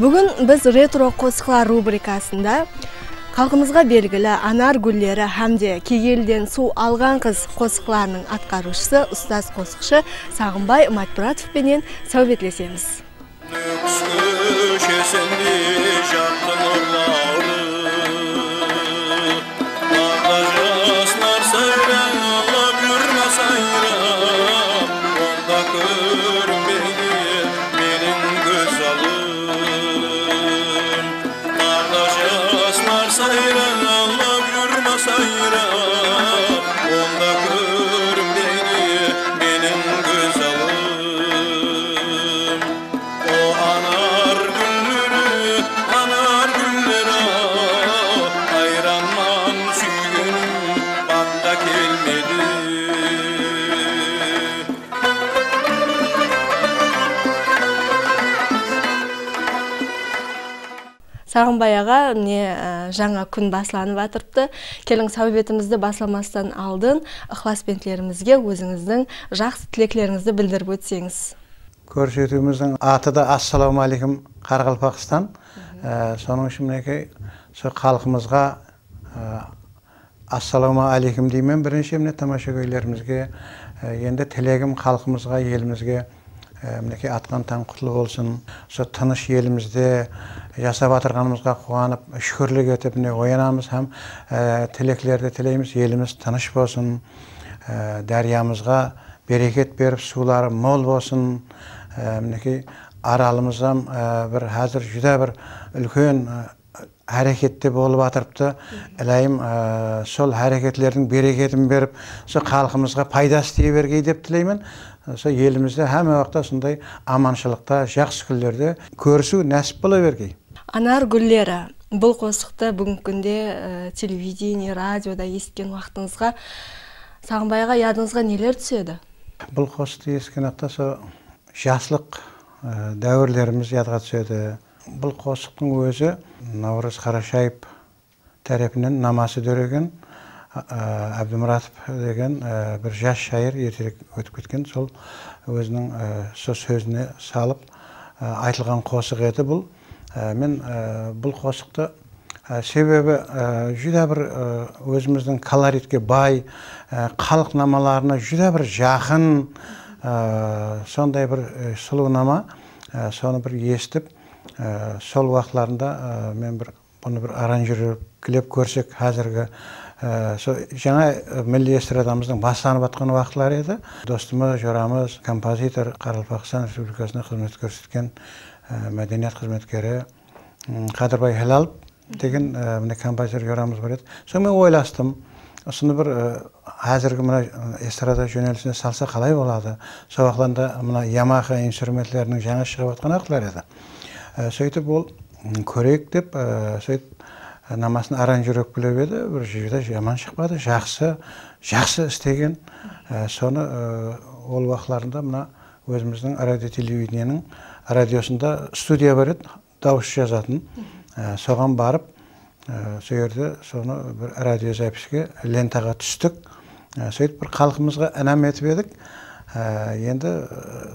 бүгін біз ретро қосқылар рубрикасында халқымызға белгілі анар гүллері һәмде кегелден су алған қыз қосқыларының атқарушысы ұстаз қосықшы сағынбай матмұратовпенен сәубетлесеміз Send me. Сағынбай аға міне ә, жаңа күн басыланып жатырыпты келің сәубетімізді басламастан алдын ықыласпен тілерімізге өзіңіздің жақсы тілеклеріңізді білдіріп өтсеңіз. Көрсетуіміздің аты да ассалаумағалейкум қарақалпақстан. Ә, соның үшін мінекей сол халқымызға ә, ассалаумағалейкум деймін. Бірінші міне тамаша көйлерімізге ә, енді тілегім халқымызға елімізге мінекей атқан таң құтылы болсын. Сол тыныш елімізде жасап жатырғанымызға қуанып шүкірлік етіп міне оянамыз һәм ә, тілеклерді тілейміз. Еліміз тыныш болсын. Ә, дариямызға берекет беріп сулары мол болсын. Ә, мінекей аралымыздан бір қазір жүдә бір үлкен әрекетте болып жатырыпты ілайым ә, сол әрекетлердің берекетін беріп сол халқымызға пайдасы тие бергей деп тілеймін. Сол елімізде һәм уақытта сондай аманшылықта жақсы күндерде көрісу нәсіп бола бергей. Анар гүллері бұл қосықты бүгінгі күнде ә, телевидение радиода естіген уақытыңызға сағынбай аға ядыңызға нелер түседі? Бұл қосты ескен уақытта сол жаслық ә, дәуірлеріміз ядға түседі. Бұл қосықтың өзі наурыз қарашаев тарапынан намасы дөреген ә, әбдімұратов деген ә, бір жас шайыр ертерек өтіп кеткен. Сол өзінің ә, сол сөзіне салып айтылған қосық еді бұл. Мен бұл қосықты себебі жүдә бір өзіміздің колоритке бай ә, намаларына жүдә бір жақын сондай бір сұлунама ә, соны бір естіп сол уақытларында мен бір бұны бір аранжировкілеп көрсек қазіргі ә, со жаңа милли эстрадамыздың бастанып жатқан уақытлары еді. Достымыз жорамыз композитор қарақалпақстан республикасына қызмет көрсеткен ә, мәдениет қызметкері қадырбай хелалов деген міне композитор жорамыз бар еді. Сонымен ойластым. Осыны бір қазіргі мына эстрада жөнелісіне салса қалай болады? Сол мына ямаха инструментлерінің жаңа шығып жатқан уақытлар еді сөйтіп ол көрейік деп сөйтіп намасын аранжировкілеп еді бір жерде жаман шықпады. Жақсы жақсы істеген. Ә, соны ә, ол уақытларында мына өзіміздің радио телевидениенің радиосында студия бар еді дауыс жазатын. Ә, соған барып ә, сол жерде соны бір радиозапиське лентаға түстік. Ә, сөйтіп бір халқымызға інәм етіп едік. Ә, енді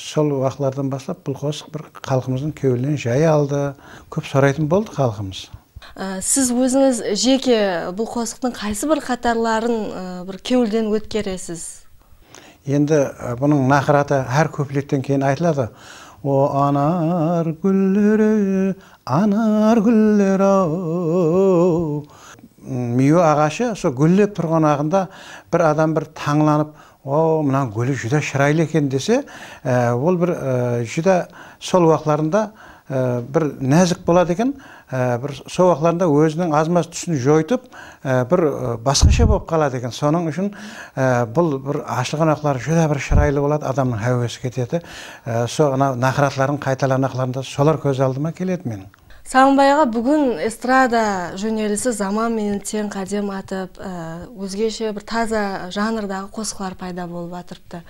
сол уақытлардан бастап бұл қосық бір халқымыздың кеуілінен жай алды. Көп сұрайтын болды халқымыз. Ә, сіз өзіңіз жеке бұл қосықтың қайсы бір қатарларын ә, бір кеуілден өткересіз? Енді ә, бұның нақыраты әр куплеттен кейін айтылады. О анар гүллері анар гүллері ау миуа ағашы сол гүлдеп тұрған ағында бір адам бір таңланып о мына гүлі жүдә шырайлы екен десе ол бір ә, жүдә сол уақытларында бір нәзік болады екен. Ә, бір сол уақытларында өзінің азмаз түсін жойытып ә, бір басқаша болып қалады екен. Соның үшін бұл бір ашылған уақытлары жүдә бір шырайлы болады адамның әуесі кетеді. Сол ана нақыратларын уақытларында солар көз алдыма келеді менің. Сағынбай аға бүгін эстрада жөнелісі заманмен тең қадем атып өзгеше бір таза жанрдағы қосқылар пайда болып жатырыпты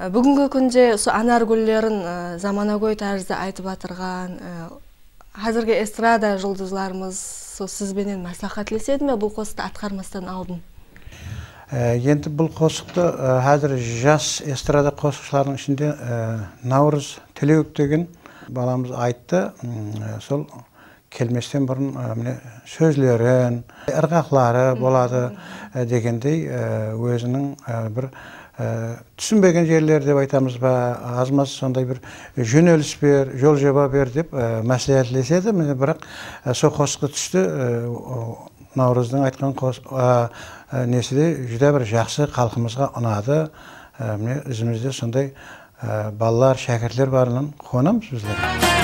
бүгінгі күнде сол анар гүллерін ә, заманауи тәрізді айтып жатырған ә, азыркы эстрада жұлдызларымыз сол сізбенен маслахатлешеді ме? Бұл қосықты атқармастан алдын. Енді бұл қосықты қазір жас эстрада қосықшылардың ішінде наурыз тілеуов деген баламыз айтты. Сол келместен бұрын міне сөзлерін ырғақлары болады дегендей өзінің бір түсінбеген жерлер деп айтамыз ба? Аз маз сондай бір жөнеліс бер жол жоба бер деп ә, мәслихатлеседі міне бірақ сол қосыққа түсті наурыздың айтқан қос, ә, жүдә бір жақсы халқымызға ұнады. Ә, міне ізімізде сондай балалар шәкіртлер барынан қуанамыз біздер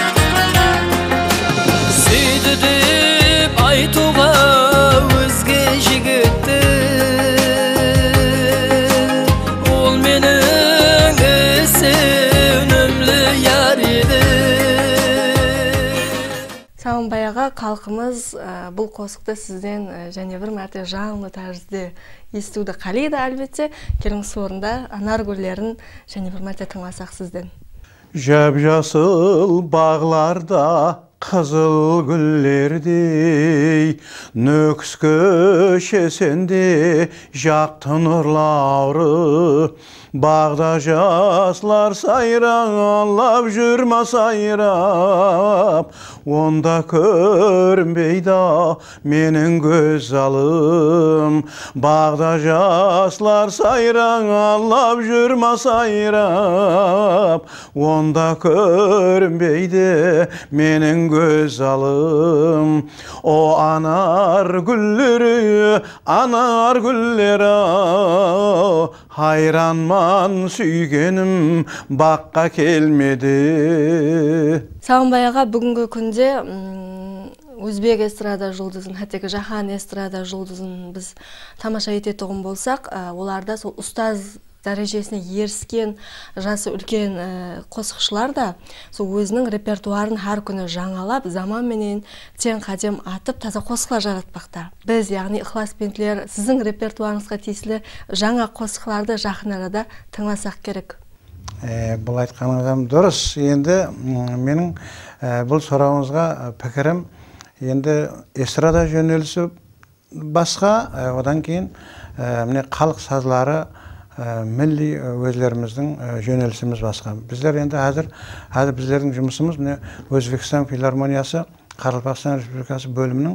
халқымыз ә, бұл қосықты сізден ә, және бір мәрте жанлы тәрізде естуді қалейді әлбетте. Келіңіз орында анар гүлдерін және бір мәрте тыңласақ сізден. Жап жасыл бағларда қызыл гүллердей нөкіс көшесінде жақты нұрлауры бағда жаслар сайралап жүрма сайрап? Онда көрінбейді менің көз алым. Бағда жаслар сайралап жүрма сайрап? Онда көрінбейді менің көз алым о анар гүллері анар гүллері хайранман сүйгенім баққа келмеді сағынбай аға бүгінгі күнде өзбек эстрада жұлдызын әттегі жаһан эстрада жұлдызын біз тамаша ететұғын болсақ оларда сол ұстаз дәрежесіне еріскен жасы үлкен ә, қосықшылар да сол өзінің репертуарын әр күні жаңалап заманменен тең қадем атып таза қосықлар жаратпақта. Біз яғни ықыласпенділер сіздің репертуарыңызға тиесілі жаңа қосықларды жақын арада тыңласақ керек. Ә, бұл айтқаныңыз дұрыс. Енді менің ә, бұл сұрауыңызға ә, пікірім енді эстрада жөнелісі басқа. Одан кейін міне халық сазлары ә, милли ә, өзлеріміздің ә, жөнелісіміз басқа біздер енді қазір қазір біздердің жұмысымыз міне өзбекстан филармониясы Қарақалпақстан Республикасы бөлімінің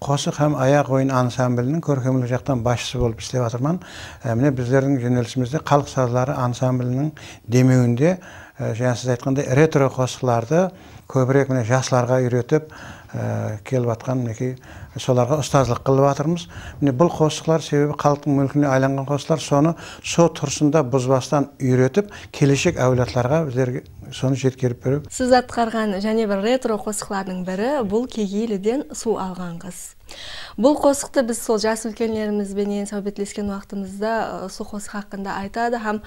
қосық һәм аяқ ойын ансамблінің көркемдік жақтан басшысы болып. Ә, міне біздердің жөнелісімізде халық сазлары ансамблінің демеуінде ә, жаңа сіз айтқандай ретро қосықларды көбірек міне жастарға үйретіп келіп жатқан мінекей соларға ұстаздық қылып жатырмыз міне бұл қосықлар себебі халықтың мүлкіне айланған қосықлар соны со тұрсында бұзбастан үйретіп келешек әулетларға біздерге соны жеткеріп беру сіз атқарған және бір ретро қосықлардың бірі бұл кегейліден су алған қыз. Бұл қосықты біз сол жас үлкендерімізбенен сәубетлескен уақытымызда су қосық хақында айтады. Һәм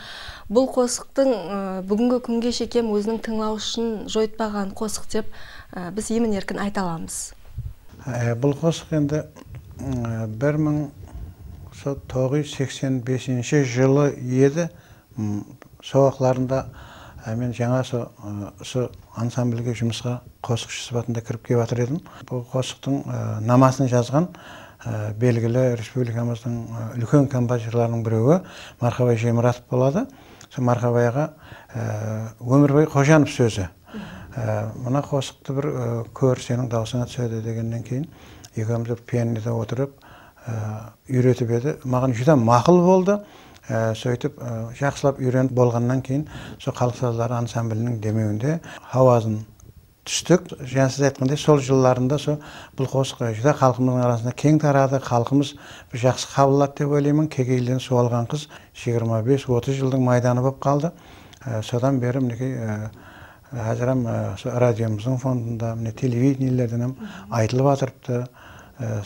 бұл қосықтың бүгінгі күнге шекем өзінің тыңлаушын жойтпаған қосық деп біз емін еркін айта аламыз. Ә, бұл қосық енді бір мың тоғыз жүз сексен бесінші жылы еді. Уақытларында ә, мен жаңа осы ансамбльге жұмысқа қосықшы сипатында кіріп келіп жатыр едім. Бұл қосықтың намасын жазған белгілі республикамыздың үлкен композиторларының біреуі мархабай жемұратов болады. Сол мархабай аға ә, өмірбай қожанов сөзі. Мына қосықты бір ә, көр сенің даусыңа түседі дегеннен кейін екеуміз бір пианинода отырып ә, үйретіп еді. Маған жүдә мақұл болды. Сөйтіп жақсылап үйреніп болғаннан кейін сол халық сазлары ансамблінің демеуінде хауазын түстік. Жаңа сіз айтқандай сол жылдарында сол бұл қосық жүдә халқымыздың арасында кең тарады. Халқымыз жақсы қабылдады деп ойлаймын. Кегейлден су алған қыз 25-30 жылдың майданы болып қалды. Содан бері мінекей қазірім радиомыздың фондында міне телевидениелерден айтылып жатырыпты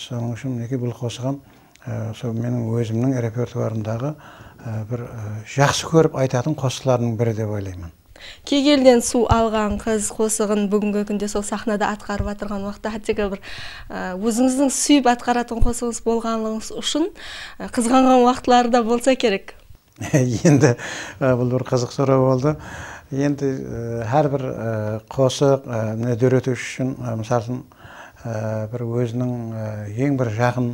соның үшін мінекей бұл қосығым ә, сол менің өзімнің репертуарымдағы бір жақсы көріп айтатын қосықлардың бірі деп ойлаймын кегелден су алған қыз қосығын бүгінгі күнде сол сахнада атқарып жатырған уақытта әттегі бір өзіңіздің сүйіп атқаратын қосығыңыз болғаныңыз үшін қызғанған уақытлары да болса керек енді бұл бір қызық сұрау болды енді әрбір қосық міне дөретуші үшін мысалы үшін бір өзінің ең бір жақын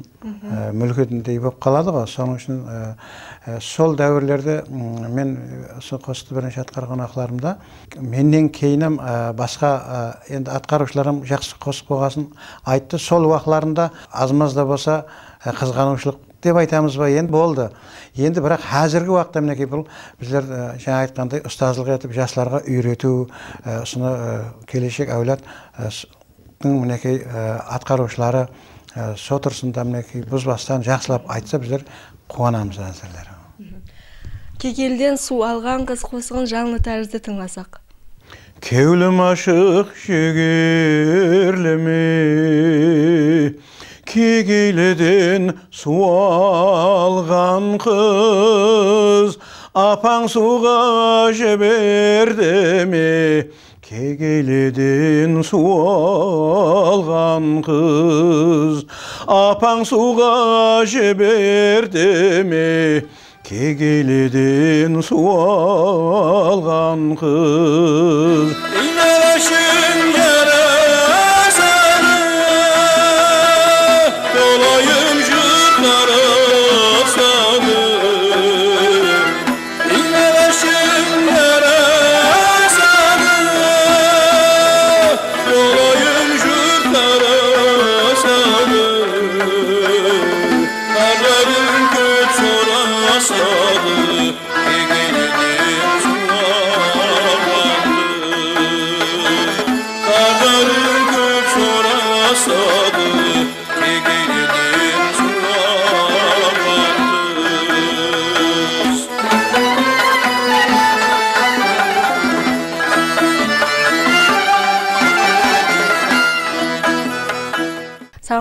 мүлкетіндей болып қалады ғой. Соның үшін сол дәуірлерде мен сол қосықты бірінші атқарған ақыларымда менен кейінім басқа енді атқарушыларым жақсы қосық болғасын айтты. Сол уақытларында аз маз да болса қызғанушылық деп айтамыз ба енді болды енді бірақ қазіргі уақытта мінекей бұл біздер ә, жаңа айтқандай ұстаздық етіп жастарға үйрету осыны ә, келешек әулет ә, с- ның мінекей ә, атқарушылары ә, со тұрсында мінекей бұзбастан жақсылап айтса біздер қуанамыз әзірлер кекелден су алған қыз қосығын жанлы тәрізді тыңласақ Кеулім ашық шегерлеме Кегейліден су алған қыз Апаң суға жіберді ме Кегейліден су алған қыз Апаң суға жіберді ме Кегейліден су алған қыз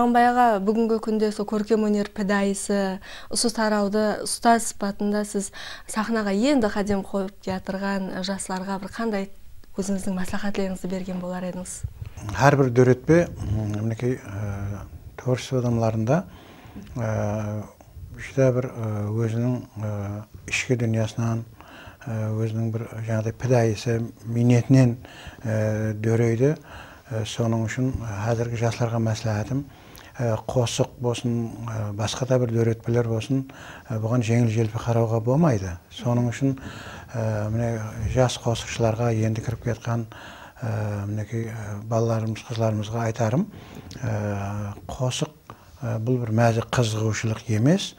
сағынбай аға бүгінгі күнде сол көркемөнер педайысы ұсу тарауды ұстаз сыпатында сіз сахнаға енді қадем қойып жатырған жастарға бір қандай өзіңіздің мәслихатлеріңізді берген болар едіңіз? Әрбір дөретпе мінекей ә, творчество адамдарында ә, бір ә, өзінің ә, ішкі дүниясынан ә, өзінің бір жаңағыдай педайысы минетінен дөреиді. Ә, соның үшін қазіргі жастарға мәслихатым қосық болсын ә, басқа да бір дөретпелер болсын ә, бұған жеңіл желпі қарауға болмайды. Соның үшін міне жас қосықшыларға енді кіріп кетқан мінекей балаларымыз қызларымызға айтарым қосық бұл бір мәзі қызығушылық емес.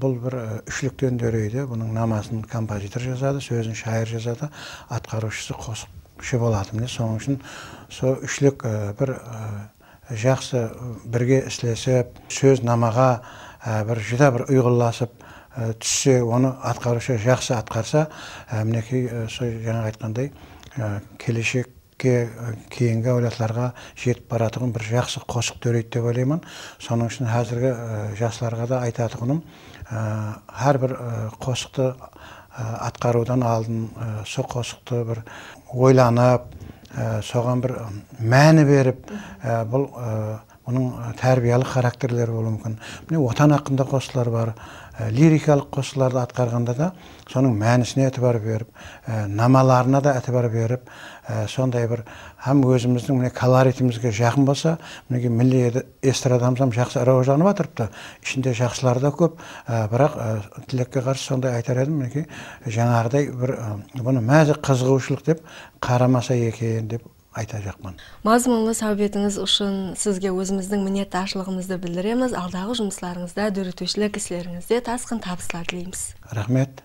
Бұл бір үшліктен дөреиді бұның намасын композитор жазады сөзін шайыр жазады атқарушысы қосықшы болады. Міне соның үшін сол үшлік бір жақсы бірге істесіп сөз намаға бір жүдә бір ұйғырласып түссе оны атқарушы жақсы атқарса мінекей сол жаңа айтқандай келешекке кейінгі әулетларға жетіп баратұғын бір жақсы қосық төрейді деп ойлаймын. Соның үшін қазіргі жастарға да айтатұғыным әрбір қосықты атқарудан алдын сол қосықты бір ойланып соған бір мәні беріп бұл бұның тәрбиялық характерлері болуы мүмкін міне отан хақында қосылар бар лирикалық қосыларды атқарғанда да соның мәнісіне әтібар беріп ә, намаларына да әтібар беріп ә, сондай бір һәм өзіміздің міне колоритімізге жақын болса мінекей милли эстрадамыз жақсы рауажданып жатырыпты ішінде жақсылары да көп бірақ тілекке қарсы сондай айтар едім мінекей жаңағыдай бір бұны мәзі қызығушылық деп қарамаса екен деп айтажақпын мазмұнлы сәубетіңіз үшін сізге өзіміздің мінетташылығымызды білдіреміз. Алдағы жұмыстарыңызда дөретушілік істеріңізде тасқын табыстар тілейміз. Рахмет.